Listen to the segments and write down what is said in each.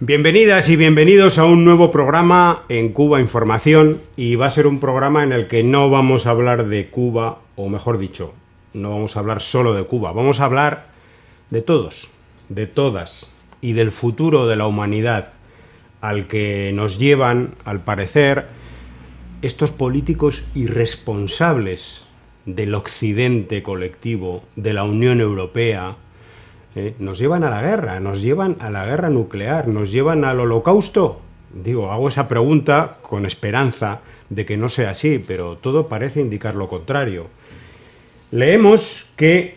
Bienvenidas y bienvenidos a un nuevo programa en Cuba Información y va a ser un programa en el que no vamos a hablar de Cuba, o mejor dicho, no vamos a hablar solo de Cuba, vamos a hablar de todos, de todas y del futuro de la humanidad al que nos llevan, al parecer, estos políticos irresponsables del occidente colectivo, de la Unión Europea, ¿eh? nos llevan a la guerra, nos llevan a la guerra nuclear, nos llevan al holocausto. Digo, hago esa pregunta con esperanza de que no sea así, pero todo parece indicar lo contrario. Leemos que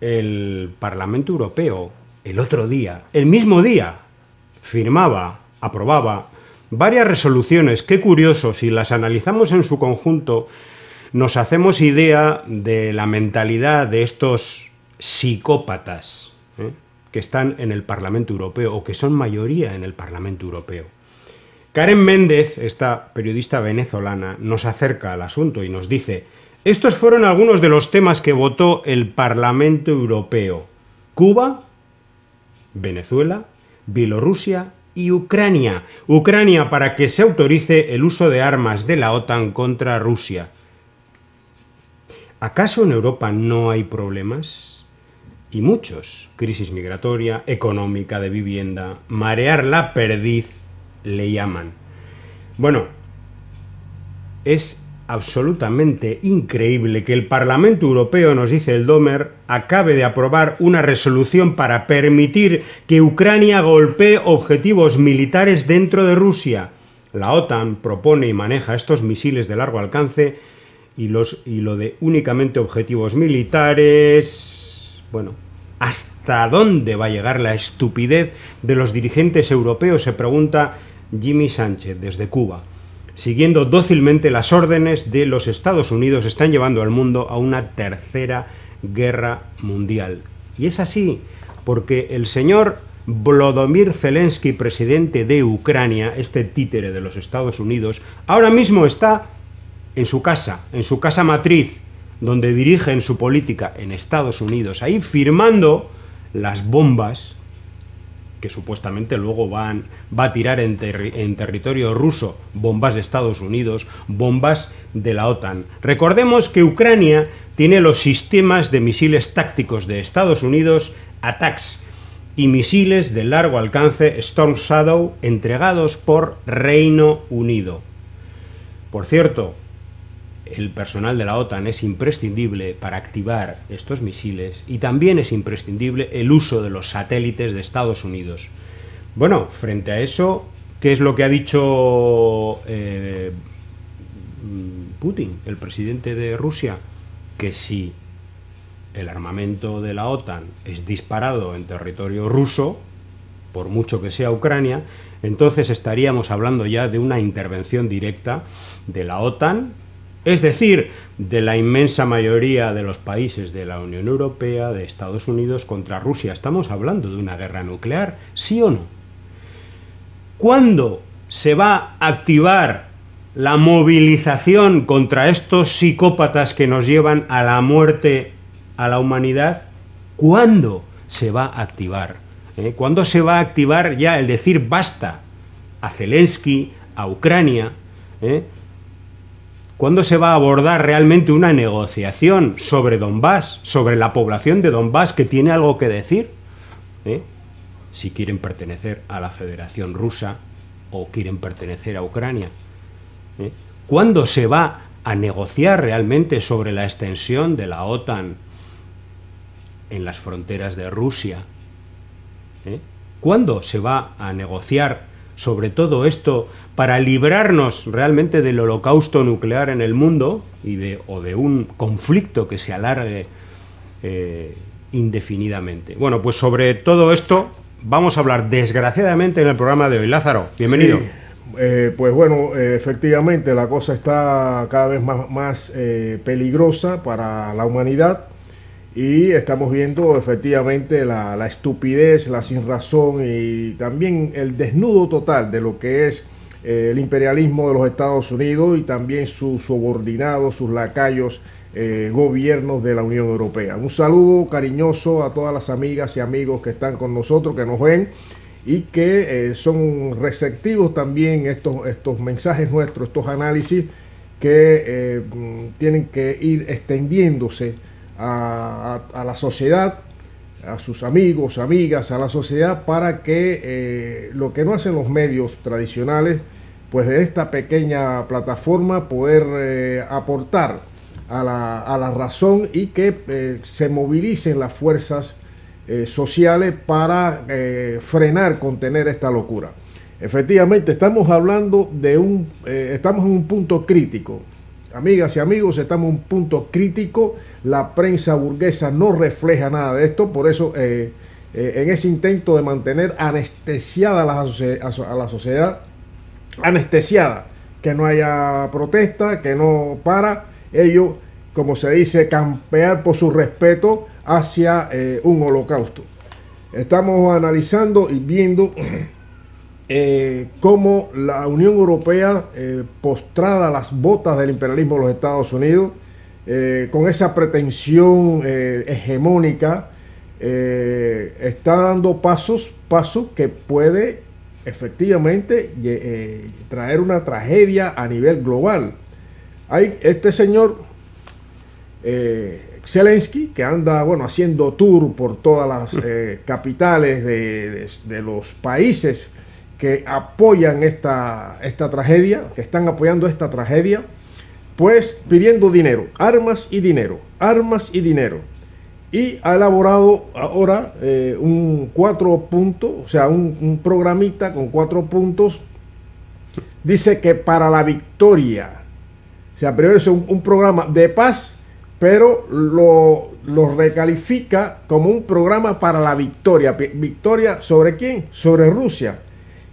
el Parlamento Europeo el otro día, el mismo día, firmaba, aprobaba varias resoluciones. Qué curioso, si las analizamos en su conjunto, nos hacemos idea de la mentalidad de estos psicópatas ¿eh? que están en el Parlamento Europeo o que son mayoría en el Parlamento Europeo. Karen Méndez, esta periodista venezolana, nos acerca al asunto y nos dice, estos fueron algunos de los temas que votó el Parlamento Europeo. Cuba, Venezuela, Bielorrusia y Ucrania. Ucrania para que se autorice el uso de armas de la OTAN contra Rusia. ¿Acaso en Europa no hay problemas? Y muchos, crisis migratoria, económica, de vivienda, marear la perdiz, le llaman. Bueno, es absolutamente increíble que el Parlamento Europeo, nos dice el Domer, acabe de aprobar una resolución para permitir que Ucrania golpee objetivos militares dentro de Rusia. La OTAN propone y maneja estos misiles de largo alcance y, los, y lo de únicamente objetivos militares bueno, ¿hasta dónde va a llegar la estupidez de los dirigentes europeos? Se pregunta Jimmy Sánchez desde Cuba. Siguiendo dócilmente las órdenes de los Estados Unidos, están llevando al mundo a una tercera guerra mundial. Y es así, porque el señor Volodymyr Zelensky, presidente de Ucrania, este títere de los Estados Unidos, ahora mismo está en su casa, en su casa matriz, donde dirigen su política en Estados Unidos, ahí firmando las bombas que supuestamente luego van, va a tirar en, territorio ruso, bombas de Estados Unidos, bombas de la OTAN. Recordemos que Ucrania tiene los sistemas de misiles tácticos de Estados Unidos, ATACMS, y misiles de largo alcance Storm Shadow entregados por Reino Unido. Por cierto, el personal de la OTAN es imprescindible para activar estos misiles y también es imprescindible el uso de los satélites de Estados Unidos. Bueno, frente a eso, ¿qué es lo que ha dicho eh, Putin, el presidente de Rusia? Que si el armamento de la OTAN es disparado en territorio ruso, por mucho que sea Ucrania, entonces estaríamos hablando ya de una intervención directa de la OTAN es decir, de la inmensa mayoría de los países de la Unión Europea, de Estados Unidos contra Rusia. Estamos hablando de una guerra nuclear, ¿sí o no? ¿Cuándo se va a activar la movilización contra estos psicópatas que nos llevan a la muerte a la humanidad? ¿Cuándo se va a activar? ¿Eh? ¿Cuándo se va a activar ya el decir basta a Zelensky, a Ucrania? ¿Eh? ¿Cuándo se va a abordar realmente una negociación sobre Donbass, sobre la población de Donbass que tiene algo que decir? ¿Eh? Si quieren pertenecer a la Federación Rusa o quieren pertenecer a Ucrania. ¿Eh? ¿Cuándo se va a negociar realmente sobre la extensión de la OTAN en las fronteras de Rusia? ¿Eh? ¿Cuándo se va a negociar sobre todo esto para librarnos realmente del holocausto nuclear en el mundo y de, o de un conflicto que se alargue eh, indefinidamente. Bueno, pues sobre todo esto vamos a hablar desgraciadamente en el programa de hoy. Lázaro, bienvenido. Eh, pues bueno, eh, efectivamente la cosa está cada vez más, más peligrosa para la humanidad y estamos viendo efectivamente la, estupidez, la sinrazón y también el desnudo total de lo que es eh, el imperialismo de los Estados Unidos y también sus subordinados, sus lacayos, eh, gobiernos de la Unión Europea. Un saludo cariñoso a todas las amigas y amigos que están con nosotros, que nos ven y que son receptivos también estos, estos mensajes nuestros, estos análisis que tienen que ir extendiéndose a, la sociedad, a sus amigos, amigas, a la sociedad, para que lo que no hacen los medios tradicionales, pues de esta pequeña plataforma poder eh, aportar a la, razón y que eh, se movilicen las fuerzas eh, sociales para frenar, contener esta locura. Efectivamente, estamos hablando de un, estamos en un punto crítico. Amigas y amigos, estamos en un punto crítico. La prensa burguesa no refleja nada de esto, por eso en ese intento de mantener anestesiada a la sociedad, anestesiada, que no haya protesta, que no para ellos, como se dice, campear por su respeto hacia eh, un holocausto. Estamos analizando y viendo eh, cómo la Unión Europea, eh, postrada a las botas del imperialismo de los Estados Unidos, con esa pretensión hegemónica, está dando pasos, pasos que puede efectivamente eh, traer una tragedia a nivel global. Hay este señor eh, Zelensky que anda bueno haciendo tour por todas las eh, capitales de, los países que apoyan esta, esta tragedia, que están apoyando esta tragedia, pues pidiendo dinero, armas y dinero, armas y dinero y ha elaborado ahora eh, un cuatro puntos, o sea, un, programita con cuatro puntos. Dice que para la victoria, o sea, primero es un, programa de paz, pero lo, lo, recalifica como un programa para la victoria. ¿Victoria sobre quién? Sobre Rusia.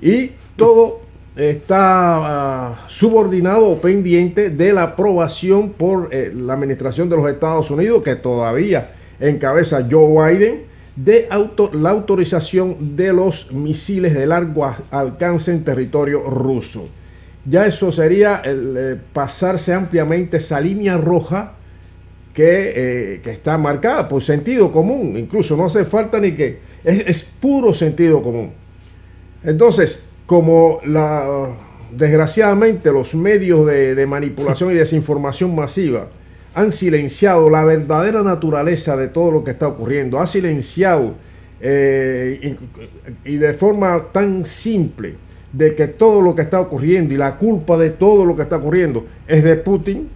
Y todo está ah, subordinado o pendiente de la aprobación por eh, la administración de los Estados Unidos, que todavía encabeza Joe Biden, de la autorización de los misiles de largo alcance en territorio ruso. Ya eso sería el, eh, pasarse ampliamente esa línea roja eh, que, está marcada por sentido común. Incluso no hace falta ni que... Es, puro sentido común. Entonces, como la, desgraciadamente los medios de manipulación y desinformación masiva han silenciado la verdadera naturaleza de todo lo que está ocurriendo, ha silenciado eh, y, de forma tan simple de que todo lo que está ocurriendo y la culpa de todo lo que está ocurriendo es de Putin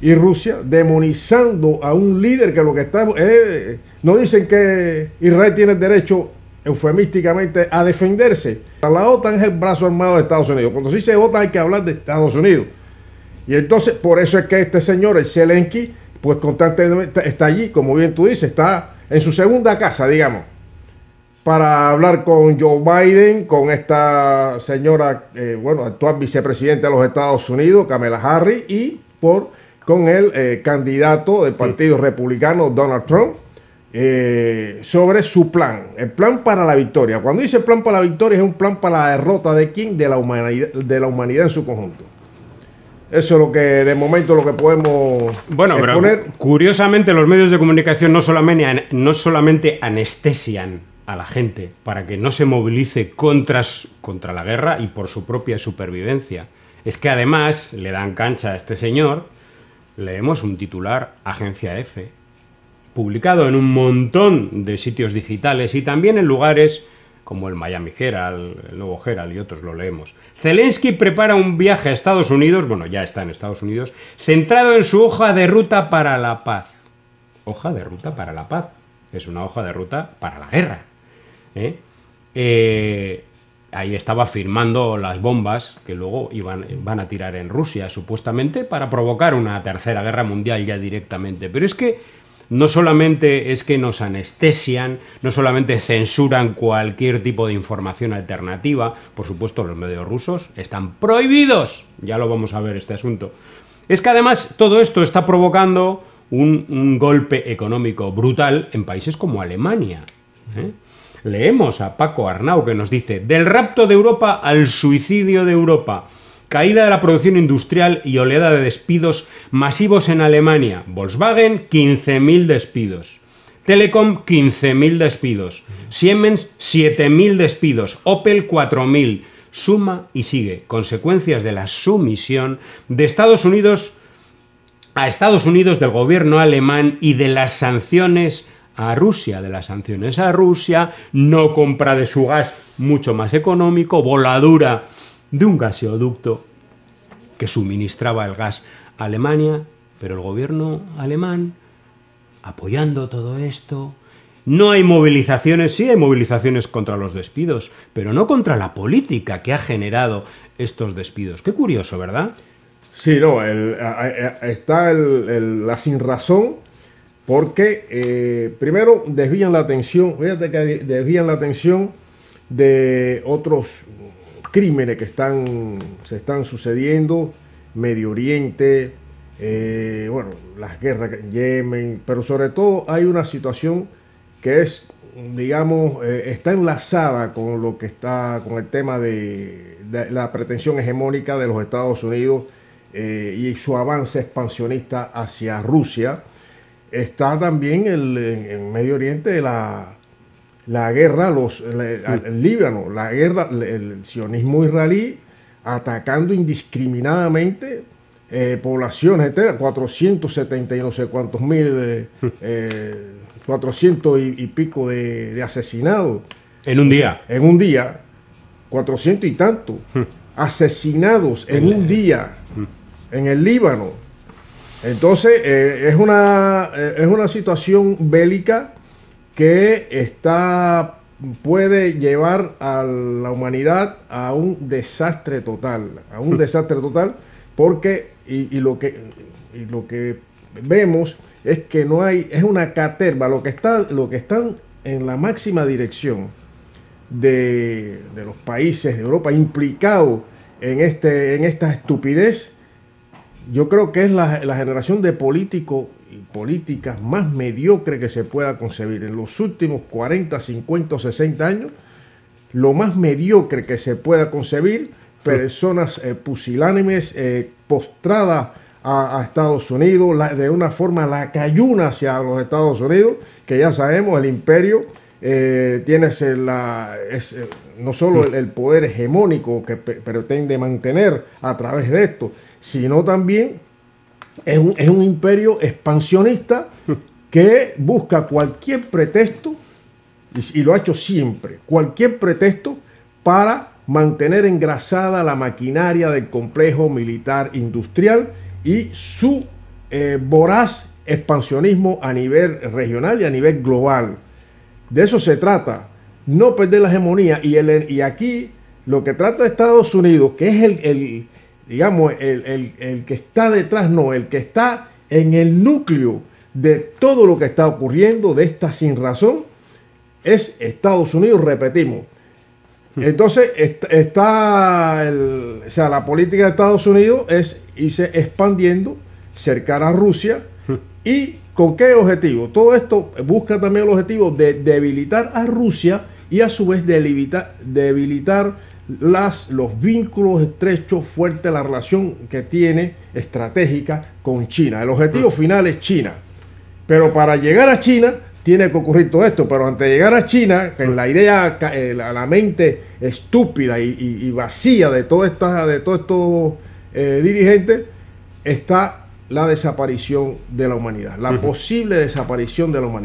y Rusia, demonizando a un líder que lo que está... Eh, no dicen que Israel tiene derecho eufemísticamente a defenderse. La OTAN es el brazo armado de Estados Unidos. Cuando se dice OTAN hay que hablar de Estados Unidos. Y entonces, por eso es que este señor, el Zelensky, pues constantemente está allí, como bien tú dices, está en su segunda casa, digamos, para hablar con Joe Biden, con esta señora, eh, bueno, actual vicepresidenta de los Estados Unidos, Kamala Harris, y por, con el eh, candidato del Partido Republicano, Donald Trump, eh, sobre su plan, el plan para la victoria. Cuando dice plan para la victoria, es un plan para la derrota de quién? De la humanidad, de la humanidad en su conjunto. Eso es lo que de momento lo que podemos bueno, pero curiosamente los medios de comunicación no solamente, no solamente anestesian a la gente para que no se movilice contra, contra la guerra y por su propia supervivencia. Es que además le dan cancha a este señor, leemos un titular, Agencia F, publicado en un montón de sitios digitales y también en lugares como el Miami Herald, el Nuevo Herald y otros lo leemos. Zelensky prepara un viaje a Estados Unidos, bueno, ya está en Estados Unidos, centrado en su hoja de ruta para la paz. Hoja de ruta para la paz. Es una hoja de ruta para la guerra. ¿eh? Eh, ahí estaba firmando las bombas que luego iban, van a tirar en Rusia, supuestamente, para provocar una tercera guerra mundial ya directamente. Pero es que no solamente es que nos anestesian, no solamente censuran cualquier tipo de información alternativa, por supuesto los medios rusos están prohibidos, ya lo vamos a ver este asunto, es que además todo esto está provocando un, golpe económico brutal en países como Alemania. ¿eh? Leemos a Paco Arnau que nos dice, del rapto de Europa al suicidio de Europa. Caída de la producción industrial y oleada de despidos masivos en Alemania. Volkswagen, 15.000 despidos. Telecom 15.000 despidos, Siemens 7.000 despidos, Opel 4.000. Suma y sigue consecuencias de la sumisión de Estados Unidos a Estados Unidos del gobierno alemán y de las sanciones a Rusia, de las sanciones a Rusia, no compra de su gas mucho más económico, voladura de un gaseoducto que suministraba el gas a Alemania, pero el gobierno alemán apoyando todo esto. No hay movilizaciones, sí hay movilizaciones contra los despidos, pero no contra la política que ha generado estos despidos. Qué curioso, ¿verdad? Sí, no, está la sin razón porque eh, primero desvían la atención, fíjate que desvían la atención de otros crímenes que están, se están sucediendo, Medio Oriente, eh, bueno, las guerras en Yemen, pero sobre todo hay una situación que es, digamos, eh, está enlazada con lo que está, con el tema de, la pretensión hegemónica de los Estados Unidos y su avance expansionista hacia Rusia. Está también el, en Medio Oriente la, la guerra, los, el, Líbano, la guerra, el sionismo israelí atacando indiscriminadamente eh, poblaciones 470 y no sé cuántos mil, eh, 400 y, pico de, asesinados. En un día. En un día, 400 y tanto. asesinados en un día en el Líbano. Entonces, eh, es, una, eh, es una situación bélica que está, puede llevar a la humanidad a un desastre total, a un desastre total, porque, y, lo, que, lo que vemos es que no hay, es una caterva, lo que, está, lo que están en la máxima dirección de, de los países de Europa implicados en, este, en esta estupidez yo creo que es la, generación de políticos y políticas más mediocre que se pueda concebir. En los últimos 40, 50 o 60 años, lo más mediocre que se pueda concebir, personas eh, pusilánimes eh, postradas a, Estados Unidos, de una forma la cayuna hacia los Estados Unidos, que ya sabemos, el imperio eh, tiene la, no solo el, poder hegemónico que pretende mantener a través de esto, sino también es un, imperio expansionista que busca cualquier pretexto, y, lo ha hecho siempre, cualquier pretexto para mantener engrasada la maquinaria del complejo militar industrial y su eh, voraz expansionismo a nivel regional y a nivel global. De eso se trata, no perder la hegemonía. Y, el, y aquí lo que trata Estados Unidos, que es el, digamos, el, que está detrás, no, el que está en el núcleo de todo lo que está ocurriendo, de esta sin razón, es Estados Unidos, repetimos. Hmm. Entonces, está, o sea, la política de Estados Unidos es irse expandiendo, cercar a Rusia hmm. y con qué objetivo. Todo esto busca también el objetivo de debilitar a Rusia y a su vez debilitar, debilitar las, los vínculos estrechos, fuertes, la relación que tiene estratégica con China. El objetivo final es China. Pero para llegar a China tiene que ocurrir todo esto. Pero antes de llegar a China, en la idea, eh, la mente estúpida y, vacía de, todos estos eh, dirigentes, está la desaparición de la humanidad, la posible desaparición de la humanidad.